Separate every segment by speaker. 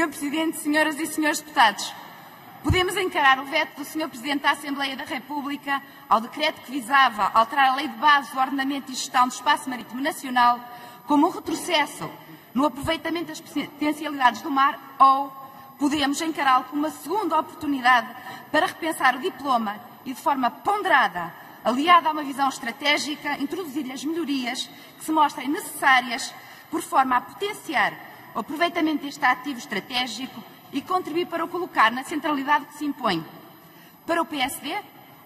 Speaker 1: Sr. Presidente, senhoras e senhores deputados, podemos encarar o veto do Sr. Presidente da Assembleia da República ao decreto que visava alterar a Lei de Base do Ordenamento e Gestão do Espaço Marítimo Nacional como um retrocesso no aproveitamento das potencialidades do mar ou podemos encará-lo como uma segunda oportunidade para repensar o diploma e, de forma ponderada, aliada a uma visão estratégica, introduzir as melhorias que se mostrem necessárias por forma a potenciar o aproveitamento deste ativo estratégico e contribuir para o colocar na centralidade que se impõe. Para o PSD,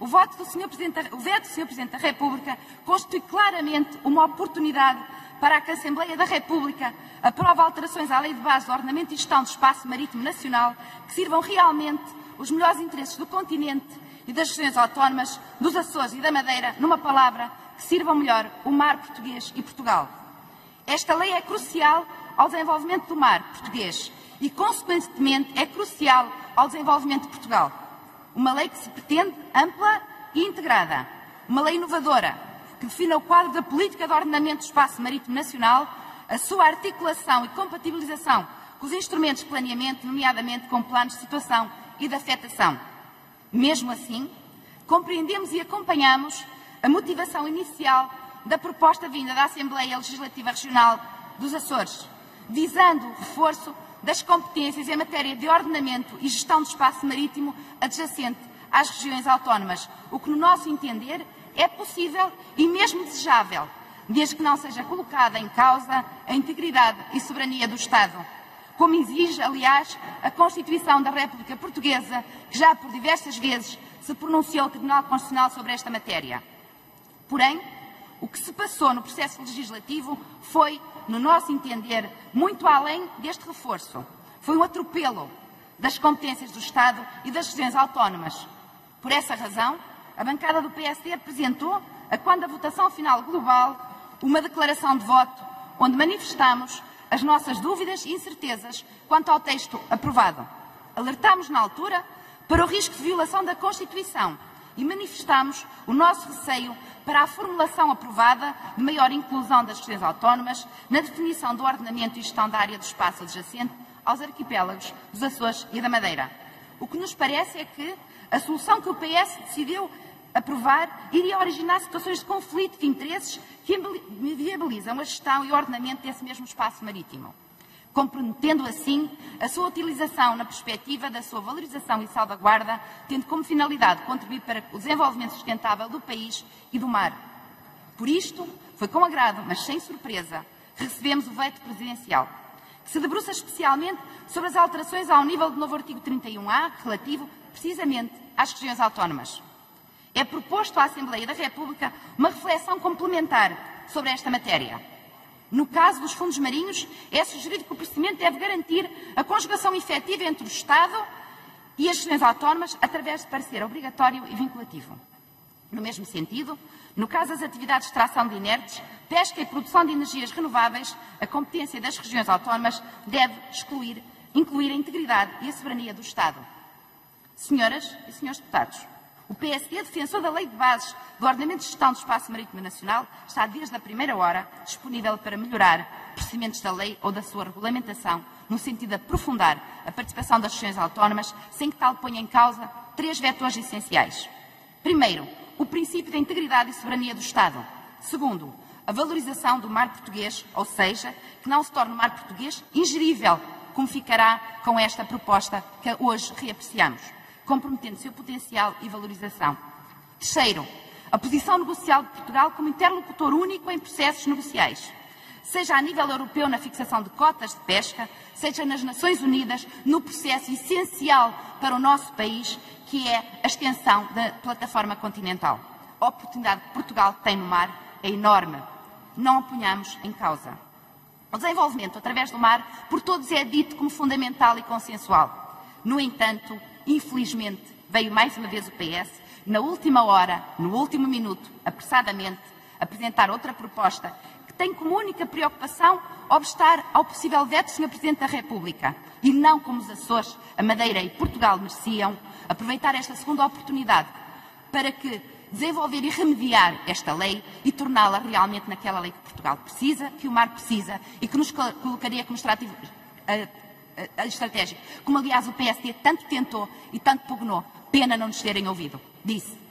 Speaker 1: o, voto do Sr. Presidente, o veto do Sr. Presidente da República constitui claramente uma oportunidade para que a Assembleia da República aprove alterações à Lei de Base do Ordenamento e Gestão do Espaço Marítimo Nacional que sirvam realmente os melhores interesses do continente e das regiões autónomas, dos Açores e da Madeira, numa palavra, que sirvam melhor o mar português e Portugal. Esta lei é crucial ao desenvolvimento do mar português e, consequentemente, é crucial ao desenvolvimento de Portugal. Uma lei que se pretende ampla e integrada. Uma lei inovadora, que defina o quadro da política de ordenamento do espaço marítimo nacional, a sua articulação e compatibilização com os instrumentos de planeamento, nomeadamente com planos de situação e de afetação. Mesmo assim, compreendemos e acompanhamos a motivação inicial da proposta vinda da Assembleia Legislativa Regional dos Açores, visando o reforço das competências em matéria de ordenamento e gestão do espaço marítimo adjacente às regiões autónomas, o que, no nosso entender, é possível e mesmo desejável, desde que não seja colocada em causa a integridade e soberania do Estado, como exige, aliás, a Constituição da República Portuguesa, que já por diversas vezes se pronunciou o Tribunal Constitucional sobre esta matéria. Porém, o que se passou no processo legislativo foi, no nosso entender, muito além deste reforço. Foi um atropelo das competências do Estado e das regiões autónomas. Por essa razão, a bancada do PSD apresentou, a quando a votação final global, uma declaração de voto onde manifestamos as nossas dúvidas e incertezas quanto ao texto aprovado. Alertámos na altura para o risco de violação da Constituição e manifestamos o nosso receio para a formulação aprovada de maior inclusão das regiões autónomas na definição do ordenamento e gestão da área do espaço adjacente aos arquipélagos dos Açores e da Madeira. O que nos parece é que a solução que o PS decidiu aprovar iria originar situações de conflito de interesses que viabilizam a gestão e o ordenamento desse mesmo espaço marítimo, comprometendo assim a sua utilização na perspectiva da sua valorização e salvaguarda, tendo como finalidade contribuir para o desenvolvimento sustentável do país e do mar. Por isto, foi com agrado, mas sem surpresa, recebemos o veto presidencial, que se debruça especialmente sobre as alterações ao nível do novo artigo 31A, relativo precisamente às regiões autónomas. É proposto à Assembleia da República uma reflexão complementar sobre esta matéria. No caso dos fundos marinhos, é sugerido que o procedimento deve garantir a conjugação efetiva entre o Estado e as regiões autónomas através de parecer obrigatório e vinculativo. No mesmo sentido, no caso das atividades de extração de inertes, pesca e produção de energias renováveis, a competência das regiões autónomas deve excluir, incluir a integridade e a soberania do Estado. Senhoras e senhores deputados, o PSD, defensor da Lei de Bases do Ordenamento de Gestão do Espaço Marítimo Nacional, está desde a primeira hora disponível para melhorar procedimentos da lei ou da sua regulamentação, no sentido de aprofundar a participação das regiões autónomas, sem que tal ponha em causa três vetores essenciais. Primeiro, o princípio da integridade e soberania do Estado. Segundo, a valorização do mar português, ou seja, que não se torne o mar português ingerível, como ficará com esta proposta que hoje reapreciamos comprometendo seu potencial e valorização. Terceiro, a posição negocial de Portugal como interlocutor único em processos negociais, seja a nível europeu na fixação de cotas de pesca, seja nas Nações Unidas no processo essencial para o nosso país, que é a extensão da plataforma continental. A oportunidade que Portugal tem no mar é enorme. Não a ponhamos em causa. O desenvolvimento através do mar, por todos, é dito como fundamental e consensual. No entanto, Infelizmente, veio mais uma vez o PS, na última hora, no último minuto, apressadamente, apresentar outra proposta que tem como única preocupação obstar ao possível veto do Sr. Presidente da República e não como os Açores, a Madeira e Portugal mereciam, aproveitar esta segunda oportunidade para que desenvolver e remediar esta lei e torná-la realmente naquela lei que Portugal precisa, que o mar precisa e que nos colocaria como extrativo, uh, estratégico, como aliás o PSD tanto tentou e tanto pugnou. Pena não nos terem ouvido. Disse.